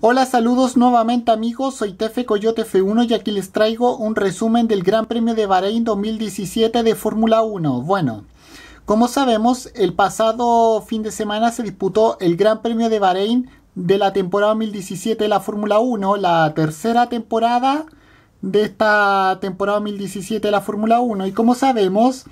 Hola, saludos nuevamente amigos, soy Tefe Coyote F1 y aquí les traigo un resumen del Gran Premio de Bahrein 2017 de Fórmula 1. Bueno, como sabemos, el pasado fin de semana se disputó el Gran Premio de Bahrein de la temporada 2017 de la Fórmula 1, la tercera temporada de esta temporada 2017 de la Fórmula 1 y como sabemos,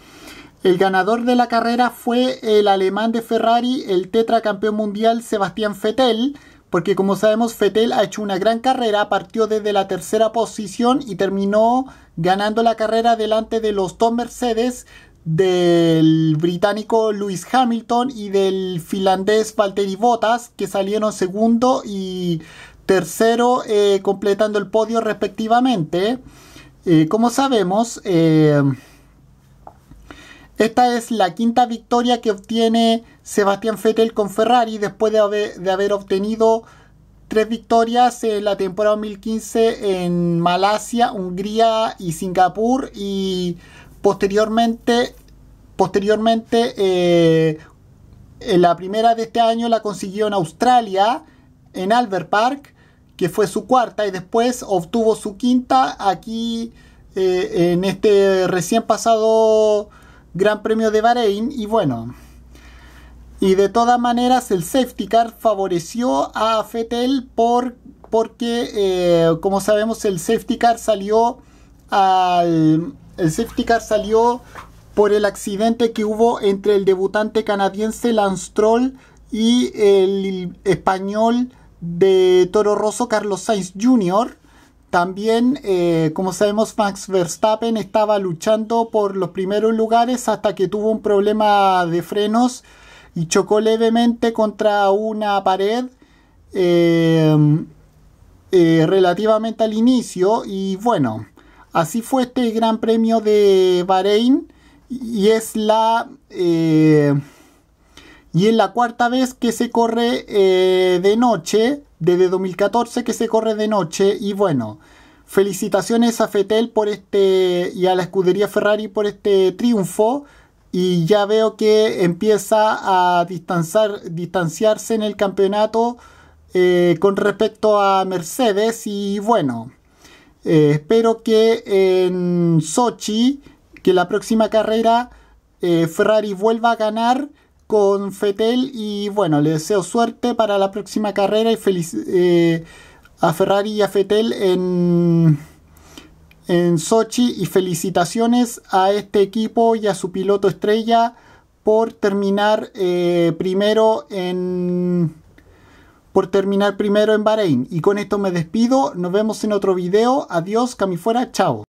el ganador de la carrera fue el alemán de Ferrari, el tetracampeón mundial Sebastián Vettel, porque como sabemos Fettel ha hecho una gran carrera, partió desde la tercera posición y terminó ganando la carrera delante de los dos Mercedes del británico Lewis Hamilton y del finlandés Valtteri Bottas que salieron segundo y tercero eh, completando el podio respectivamente. Eh, como sabemos, eh, esta es la quinta victoria que obtiene Sebastián Vettel con Ferrari después de haber, obtenido tres victorias en la temporada 2015 en Malasia, Hungría y Singapur y posteriormente, posteriormente eh, en la primera de este año la consiguió en Australia, en Albert Park, que fue su cuarta y después obtuvo su quinta aquí eh, en este recién pasado Gran Premio de Bahrein y bueno. Y de todas maneras el safety car favoreció a Fettel por, porque eh, como sabemos el safety car salió al, el safety car salió por el accidente que hubo entre el debutante canadiense Lance Stroll y el español de Toro Rosso Carlos Sainz Jr. También, eh, como sabemos, Max Verstappen estaba luchando por los primeros lugares hasta que tuvo un problema de frenos y chocó levemente contra una pared eh, eh, relativamente al inicio. Y bueno, así fue este Gran Premio de Bahrein y es la y es la cuarta vez que se corre de noche desde 2014 que se corre de noche. Y bueno, felicitaciones a Fetel por este y a la escudería Ferrari por este triunfo. Y ya veo que empieza a distanciar, distanciarse en el campeonato eh, con respecto a Mercedes. Y bueno, eh, espero que en Sochi, que la próxima carrera eh, Ferrari vuelva a ganar con Fetel y bueno, le deseo suerte para la próxima carrera y feliz, eh, a Ferrari y a Fetel en, en Sochi y felicitaciones a este equipo y a su piloto estrella por terminar eh, primero en por terminar primero en Bahrein. Y con esto me despido. Nos vemos en otro video. Adiós cami fuera chao